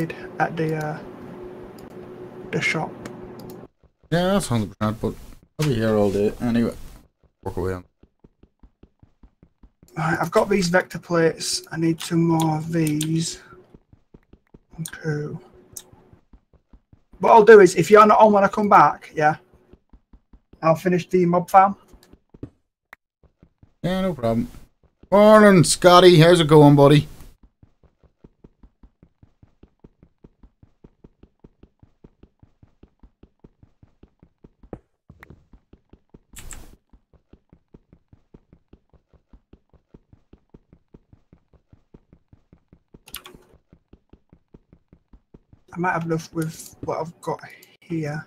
at the uh, the shop. Yeah, that's 100%, but I'll be here all day anyway. Work away on. Right, I've got these vector plates. I need two more of these. Two. What I'll do is, if you're not on when I come back, yeah, I'll finish the mob farm. Yeah, no problem. Morning, Scotty. How's it going, buddy? Might have enough with what I've got here.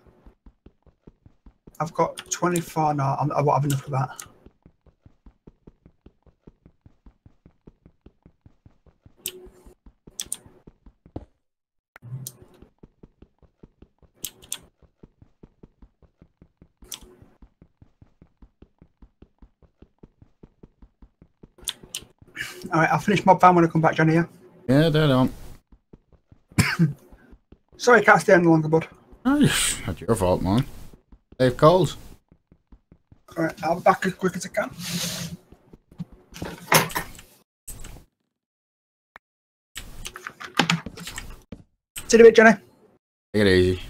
I've got 24 now. I won't have enough of that. All right, I'll finish mob farm when I come back, Johnny. Yeah. Yeah, on. Sorry, I can't stay any longer, bud. Oh, That's your fault, man. Dave calls. All right, I'll be back as quick as I can. See you a bit, Johnny. Take it easy.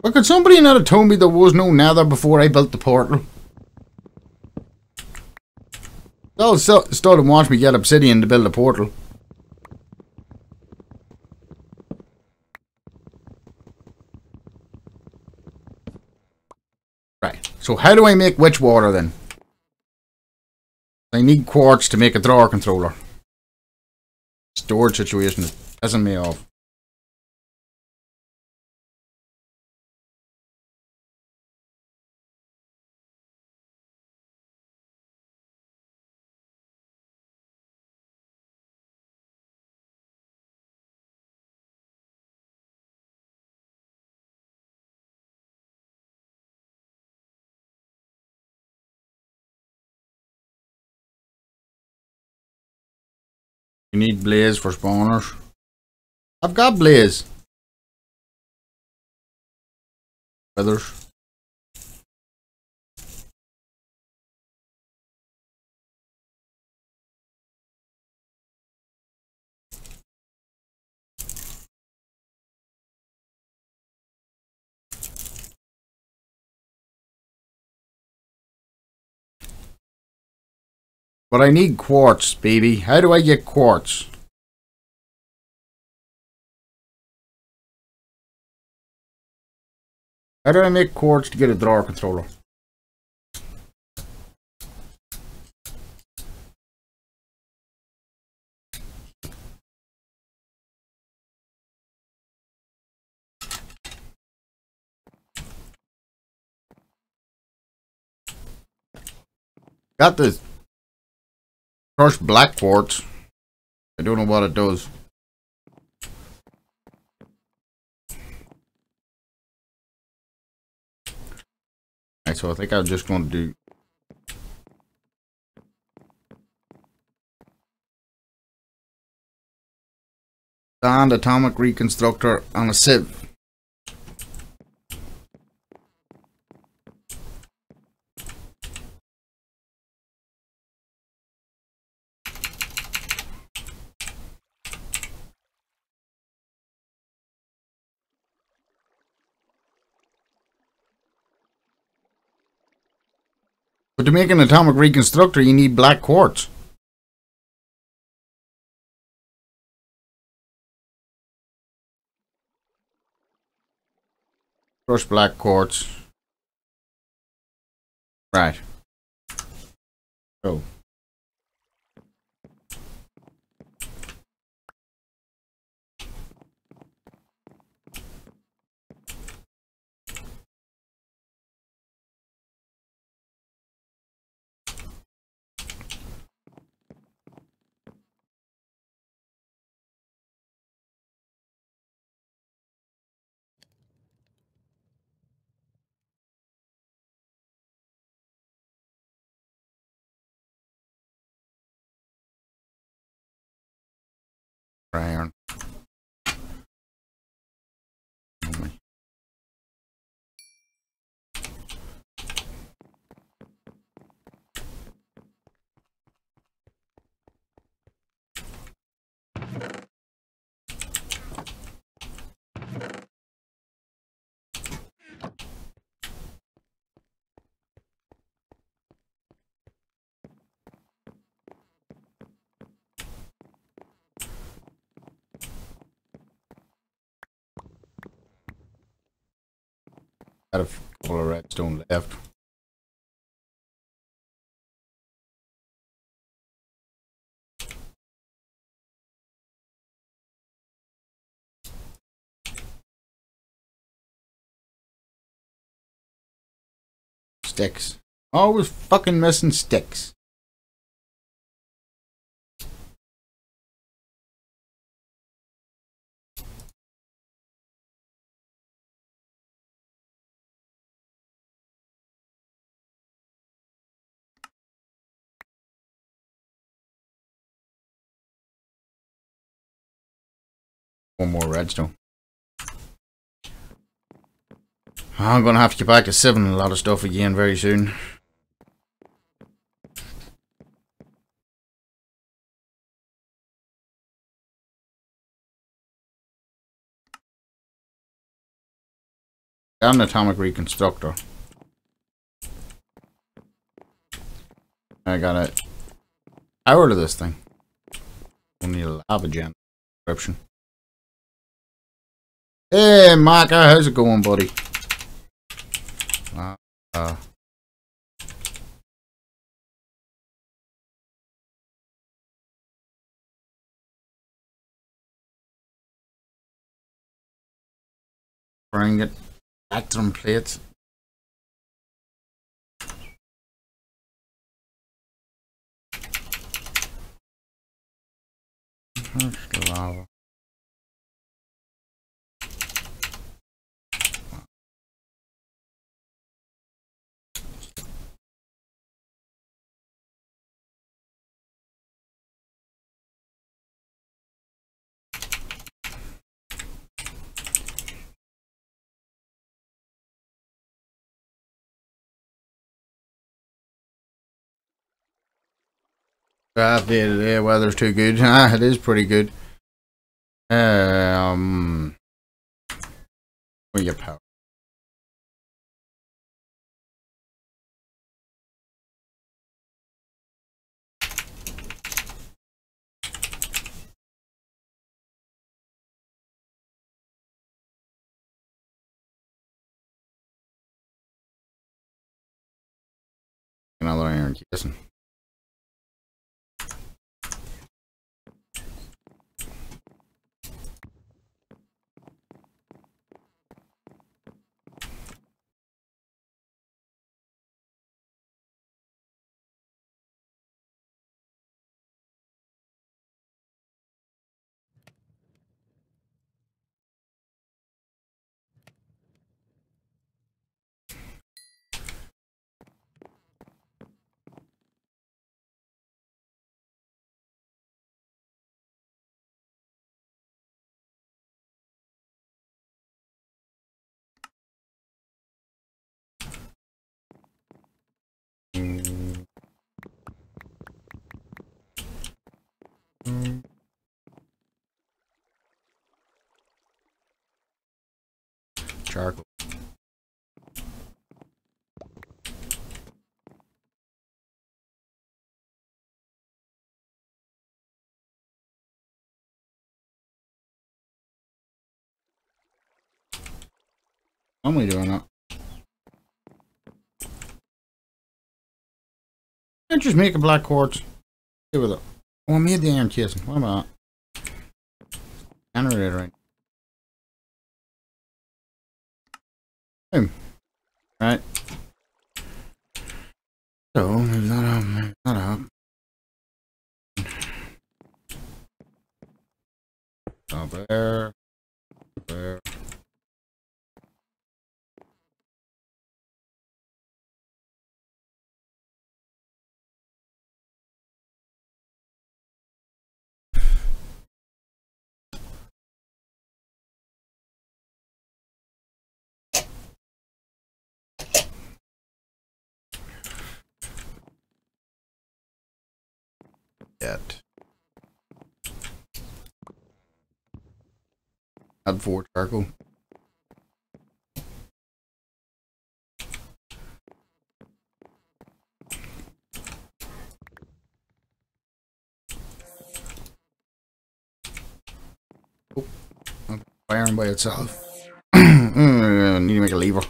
Well, could somebody not have told me there was no nether before I built the portal? Oh, so, still didn't want me get obsidian to build a portal. Right, so how do I make witch water then? I need quartz to make a drawer controller. Storage situation is pissing me off. You need blaze for spawners. I've got blaze. Feathers. But I need quartz, baby. How do I get quartz? How do I make quartz to get a drawer controller? Got this crushed black quartz. I don't know what it does. Alright, so I think I'm just going to do... Sand, atomic reconstructor, and a sieve. But to make an atomic reconstructor, you need black quartz. Crushed black quartz. Right. Oh. Got a couple of redstone left. Sticks. Always fucking missing sticks. One more redstone. I'm gonna have to get back to seven a lot of stuff again very soon. Got an atomic reconstructor. I got it. Power to this thing. We need a lava gen description. Hey, Micah, how's it going, buddy? Uh, uh, bring it them plates. There's lava. There, the weather's too good. Ah, it is pretty good. Um, where your power? Another iron casing. Charcoal. Only doing that. I just make a black quartz. Get with it. Oh, I made the iron casing. What about generator right? Right. So move that up, move that. Up there. There. Yet. Add four charcoal. Oh, firing by itself. Mm, need to make a lever.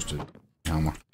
Most of the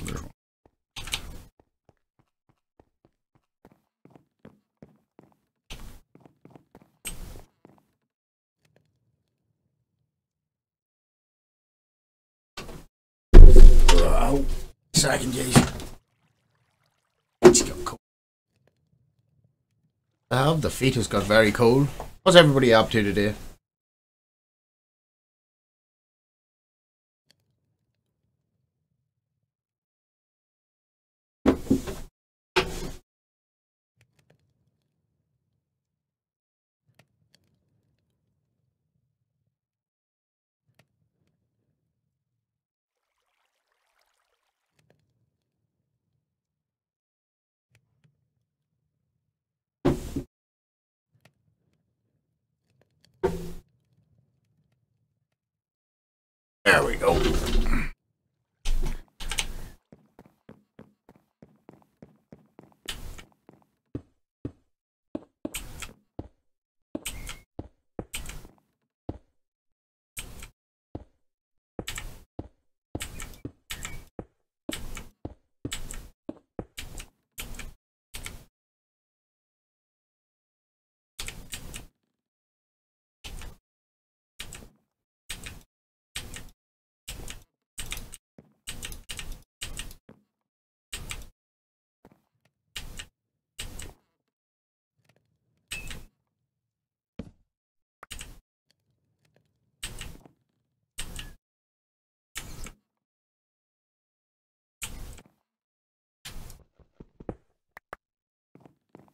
hammer. There's one. Oh, second, Jason. It's got cold. Uh, the feet has got very cold. What's everybody up to today?